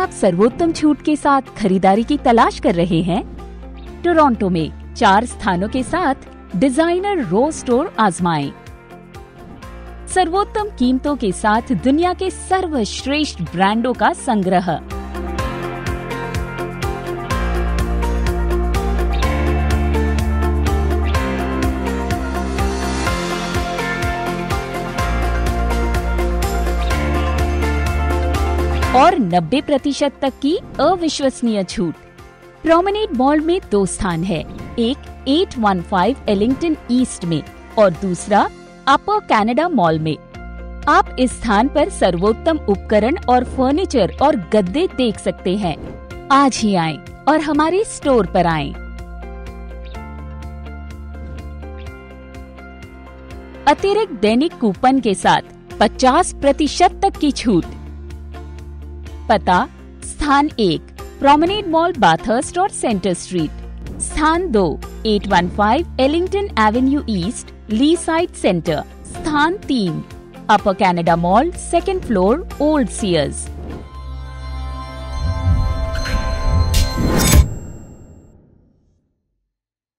सर्वोत्तम छूट के साथ खरीदारी की तलाश कर रहे हैं टोरंटो में चार स्थानों के साथ डिज़ाइनर रो स्टोर आजमाएँ। सर्वोत्तम कीमतों के साथ दुनिया के सर्वश्रेष्ठ ब्रांडों का संग्रह और 90 प्रतिशत तक की अविश्वसनीय छूट। प्रोमेनेड मॉल में दो स्थान है, एक 815 एलिंगटन ईस्ट में और दूसरा अपर कनाडा मॉल में। आप इस स्थान पर सर्वोत्तम उपकरण और फर्नीचर और गद्दे देख सकते हैं। आज ही आएँ और हमारे स्टोर पर आएँ। अतिरिक्त दैनिक कूपन के साथ 50 प्रतिशत तक की छूट। पता, स्थान एक प्रोमेनेड मॉल बाथर्स्ट और सेंटर स्ट्रीट स्थान दो 815 Eglinton avenue east Leaside centre स्थान तीन upper Canada mall second floor old Sears